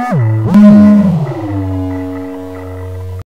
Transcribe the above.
Woo!